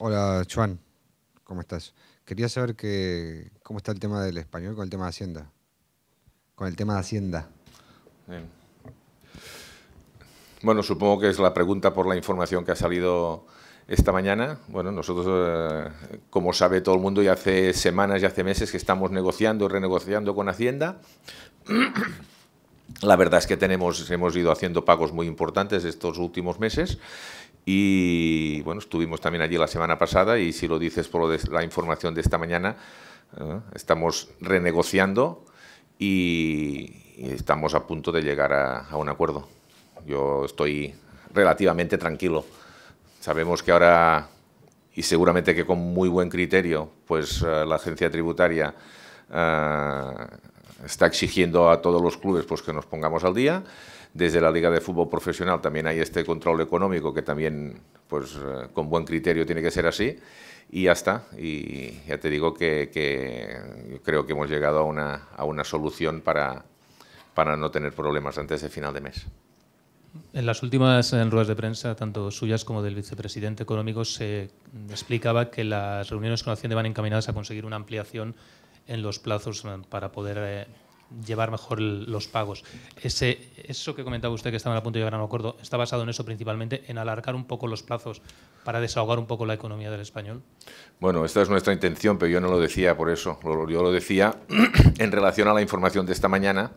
Hola, Juan. ¿Cómo estás? Quería saber que, cómo está el tema del español con el tema de Hacienda. Con el tema de Hacienda. Bueno, supongo que es la pregunta por la información que ha salido esta mañana. Bueno, nosotros, eh, como sabe todo el mundo, ya hace semanas y hace meses que estamos negociando y renegociando con Hacienda. La verdad es que tenemos, hemos ido haciendo pagos muy importantes estos últimos meses y bueno, estuvimos también allí la semana pasada y si lo dices por lo de la información de esta mañana, eh, estamos renegociando y, estamos a punto de llegar a, un acuerdo. Yo estoy relativamente tranquilo. Sabemos que ahora, y seguramente que con muy buen criterio, pues eh, la agencia tributaria eh, está exigiendo a todos los clubes pues, que nos pongamos al día. Desde la Liga de Fútbol Profesional también hay este control económico que también, pues, eh, con buen criterio tiene que ser así. Y ya está. Y ya te digo que, que creo que hemos llegado a una, a una solución para, para no tener problemas antes de final de mes. En las últimas ruedas de prensa, tanto suyas como del vicepresidente económico, se explicaba que las reuniones con Hacienda van encaminadas a conseguir una ampliación en los plazos eh, para poder eh, llevar mejor los pagos. Ese, eso que comentaba usted que estaban a punto de llegar a un acuerdo, ¿está basado en eso principalmente, en alargar un poco los plazos para desahogar un poco la economía del español? Bueno, esta es nuestra intención, pero yo no lo decía por eso. Yo lo decía en relación a la información de esta mañana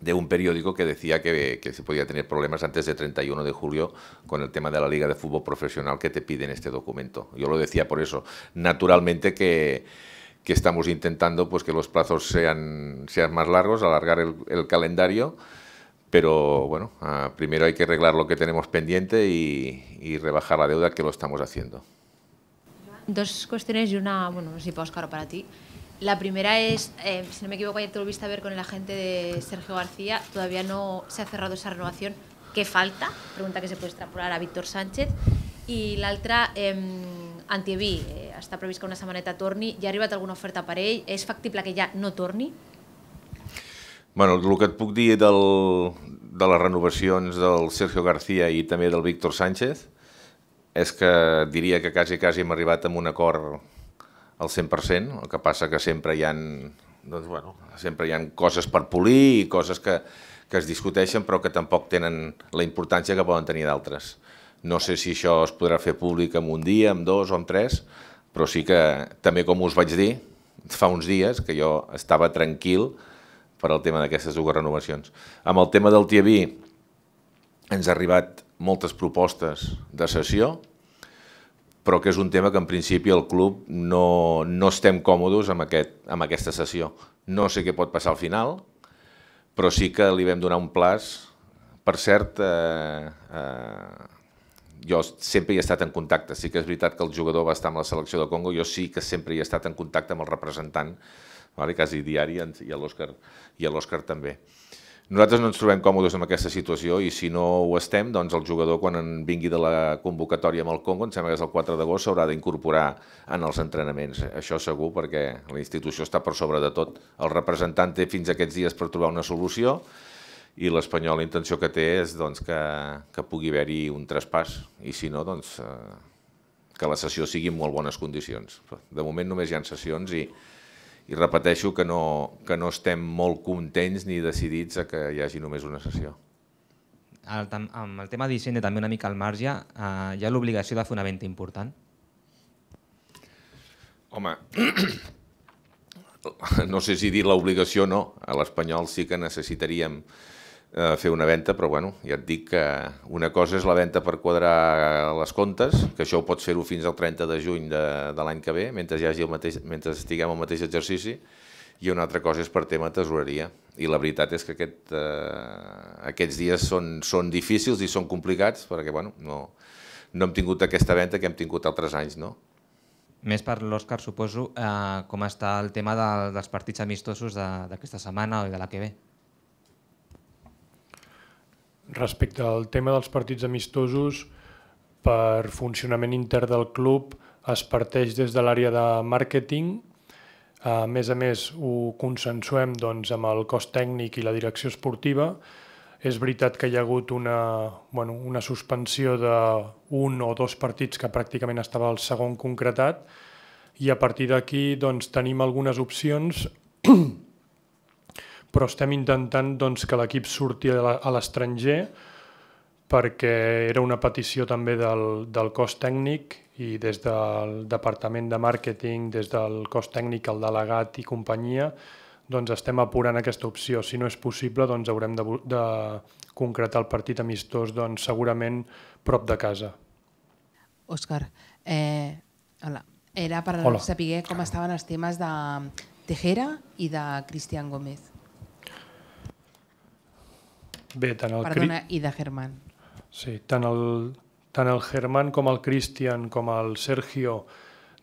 de un periódico que decía que, que, se podía tener problemas antes de 31 de julio con el tema de la Liga de Fútbol Profesional que te piden este documento. Yo lo decía por eso. Naturalmente que que estamos intentando pues, que los plazos sean, sean más largos, alargar el, el calendario, pero bueno, uh, primero hay que arreglar lo que tenemos pendiente y, y, rebajar la deuda que lo estamos haciendo. Dos cuestiones y una, bueno, no sé si puedo Oscar, para ti. La primera es, eh, si no me equivoco, ayer te lo viste a ver con el agente de Sergio García, todavía no se ha cerrado esa renovación. ¿Qué falta? Pregunta que se puede extrapolar a Víctor Sánchez. I l'altra, eh, Antieví, eh, està previst que una setmaneta torni. Ja ha arribat alguna oferta per ell? És factible que ja no torni? Bueno, el que et puc dir del, de les renovacions del Sergio García i també del Víctor Sánchez és que diria que quasi, quasi hem arribat a un acord al 100%, el que passa que sempre hi ha, doncs, bueno, sempre hi ha coses per polir i coses que, que es discuteixen però que tampoc tenen la importància que poden tenir d'altres. No sé si això es podrà fer públic en un dia, en dos o en tres, però sí que també com us vaig dir fa uns dies que jo estava tranquil per al tema d'aquestes dues renovacions. Amb el tema del Tiaví ens ha arribat moltes propostes de sessió, però que és un tema que en principi el club no, no estem còmodes amb, aquest, amb aquesta sessió. No sé què pot passar al final, però sí que li vam donar un plaç. Per cert, eh, eh, jo sempre hi he estat en contacte, sí que és veritat que el jugador va estar amb la selecció de Congo, jo sí que sempre hi he estat en contacte amb el representant, vale, quasi diari, i l'Òscar també. Nosaltres no ens trobem còmodes amb aquesta situació i si no ho estem, doncs el jugador quan en vingui de la convocatòria amb el Congo, em sembla que és el 4 d'agost, s'haurà d'incorporar en els entrenaments. Això segur perquè la institució està per sobre de tot. El representant té fins aquests dies per trobar una solució i l'Espanyol la intenció que té és doncs, que, que pugui haver-hi un traspàs i si no, doncs, eh, que la sessió sigui en molt bones condicions. De moment només hi ha sessions i, i repeteixo que no, que no estem molt contents ni decidits a que hi hagi només una sessió. El, amb el tema d'Hisenda també una mica al marge, eh, hi ha l'obligació de fer una venda important? Home, no sé si dir l'obligació o no, a l'Espanyol sí que necessitaríem eh, fer una venda, però bueno, ja et dic que una cosa és la venda per quadrar les comptes, que això ho pots fer-ho fins al 30 de juny de, de l'any que ve, mentre, hi hagi el mateix, mentre estiguem al mateix exercici, i una altra cosa és per tema tesoreria. I la veritat és que aquest, eh, aquests dies són, són difícils i són complicats, perquè bueno, no, no hem tingut aquesta venda que hem tingut altres anys, no? Més per l'Òscar, suposo, eh, com està el tema de, dels partits amistosos d'aquesta setmana o de la que ve? Respecte al tema dels partits amistosos, per funcionament intern del club es parteix des de l'àrea de màrqueting. A més a més, ho consensuem doncs, amb el cos tècnic i la direcció esportiva. És veritat que hi ha hagut una, bueno, una suspensió d'un o dos partits que pràcticament estava al segon concretat i a partir d'aquí doncs, tenim algunes opcions però estem intentant doncs, que l'equip surti a l'estranger perquè era una petició també del, del cos tècnic i des del Departament de Màrqueting, des del cos tècnic, el delegat i companyia, doncs estem apurant aquesta opció. Si no és possible, doncs haurem de, de concretar el partit amistós doncs, segurament prop de casa. Òscar, eh, hola. era per hola. saber com estaven els temes de Tejera i de Cristian Gómez. Bé, tant el Perdona, i de Germán. Sí, tant el, tant el Germán com el Cristian com el Sergio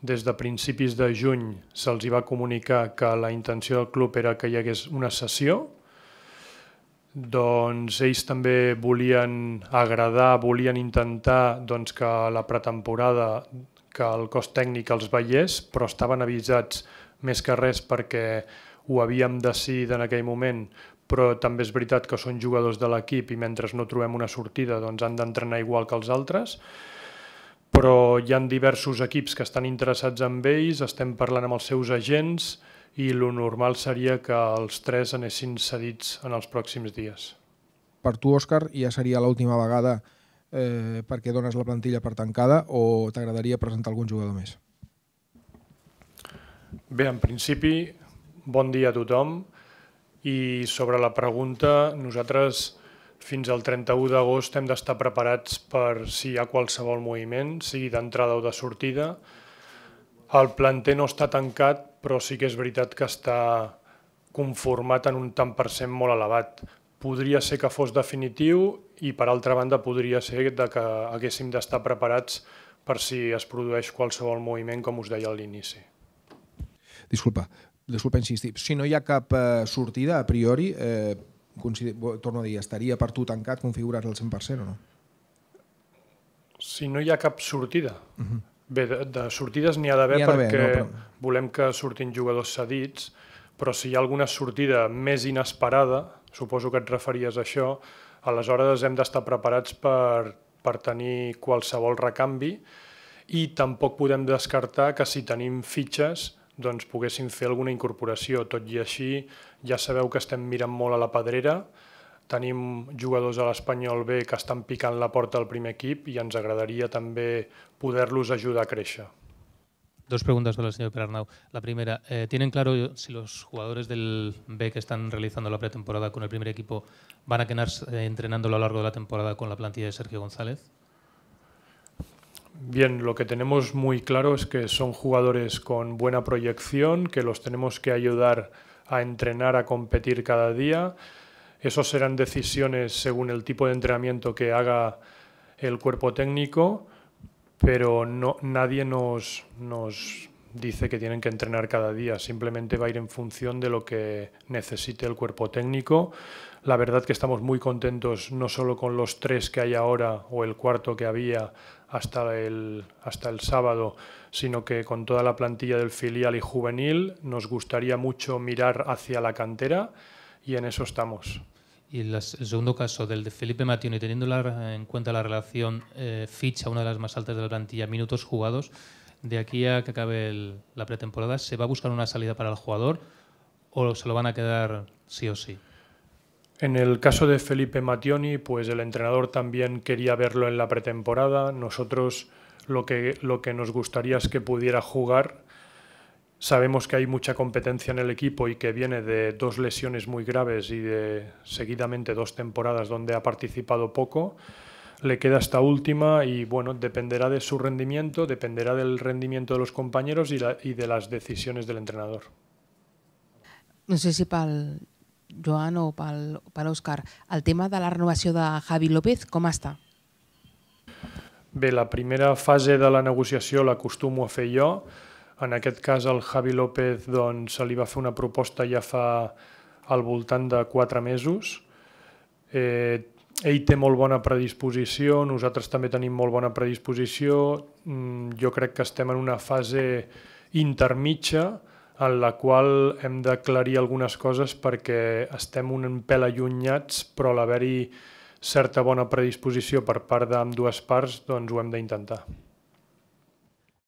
des de principis de juny se'ls va comunicar que la intenció del club era que hi hagués una sessió, doncs ells també volien agradar, volien intentar doncs, que la pretemporada, que el cos tècnic els veiés, però estaven avisats més que res perquè ho havíem decidit en aquell moment però també és veritat que són jugadors de l'equip i mentre no trobem una sortida doncs han d'entrenar igual que els altres, però hi han diversos equips que estan interessats en ells, estem parlant amb els seus agents i lo normal seria que els tres anessin cedits en els pròxims dies. Per tu, Òscar, ja seria l'última vegada eh, perquè dones la plantilla per tancada o t'agradaria presentar algun jugador més? Bé, en principi, bon dia a tothom. I sobre la pregunta, nosaltres fins al 31 d'agost hem d'estar preparats per si hi ha qualsevol moviment, sigui d'entrada o de sortida. El planter no està tancat, però sí que és veritat que està conformat en un tant per cent molt elevat. Podria ser que fos definitiu i, per altra banda, podria ser de que haguéssim d'estar preparats per si es produeix qualsevol moviment, com us deia a l'inici. Disculpa, disculpa insistir, si no hi ha cap eh, sortida a priori, eh, torno a dir, estaria per tu tancat configurar al 100% o no? Si no hi ha cap sortida? Uh -huh. Bé, de, de sortides n'hi ha d'haver perquè no, però... volem que surtin jugadors cedits, però si hi ha alguna sortida més inesperada, suposo que et referies a això, aleshores hem d'estar preparats per, per tenir qualsevol recanvi i tampoc podem descartar que si tenim fitxes doncs poguessin fer alguna incorporació. Tot i així, ja sabeu que estem mirant molt a la pedrera, tenim jugadors a l'Espanyol B que estan picant la porta al primer equip i ens agradaria també poder-los ajudar a créixer. Dos preguntas para el señor Perarnau. La primera, eh, ¿tienen claro si los jugadores del B que están realizando la pretemporada con el primer equipo van a quedar eh, entrenando a lo largo de la temporada con la plantilla de Sergio González? Bien, lo que tenemos muy claro es que son jugadores con buena proyección, que los tenemos que ayudar a entrenar, a competir cada día. Eso serán decisiones según el tipo de entrenamiento que haga el cuerpo técnico, pero no, nadie nos, nos dice que tienen que entrenar cada día, simplemente va a ir en función de lo que necesite el cuerpo técnico. La verdad que estamos muy contentos no solo con los tres que hay ahora o el cuarto que había hasta el, hasta el sábado, sino que con toda la plantilla del filial y juvenil nos gustaría mucho mirar hacia la cantera y en eso estamos. Y el segundo caso, del de Felipe Mationi, teniendo en cuenta la relación eh, ficha, una de las más altas de la plantilla, minutos jugados, de aquí a que acabe la pretemporada, ¿se va a buscar una salida para el jugador o se lo van a quedar sí o sí? En el caso de Felipe Mattioni, pues el entrenador también quería verlo en la pretemporada. Nosotros lo que, lo que nos gustaría es que pudiera jugar. Sabemos que hay mucha competencia en el equipo y que viene de dos lesiones muy graves y de seguidamente dos temporadas donde ha participado poco. Le queda esta última y bueno, dependerá de su rendimiento, dependerá del rendimiento de los compañeros y, la, y de las decisiones del entrenador. No sé si pel Joan o pel, per Òscar, el tema de la renovació de Javi López, com està? Bé, la primera fase de la negociació l'acostumo a fer jo. En aquest cas, el Javi López doncs, se li va fer una proposta ja fa al voltant de quatre mesos. Eh, ell té molt bona predisposició, nosaltres també tenim molt bona predisposició. Mm, jo crec que estem en una fase intermitja, en la qual hem d'aclarir algunes coses perquè estem un pèl allunyats, però l'haver-hi certa bona predisposició per part d'ambdues parts, doncs ho hem d'intentar.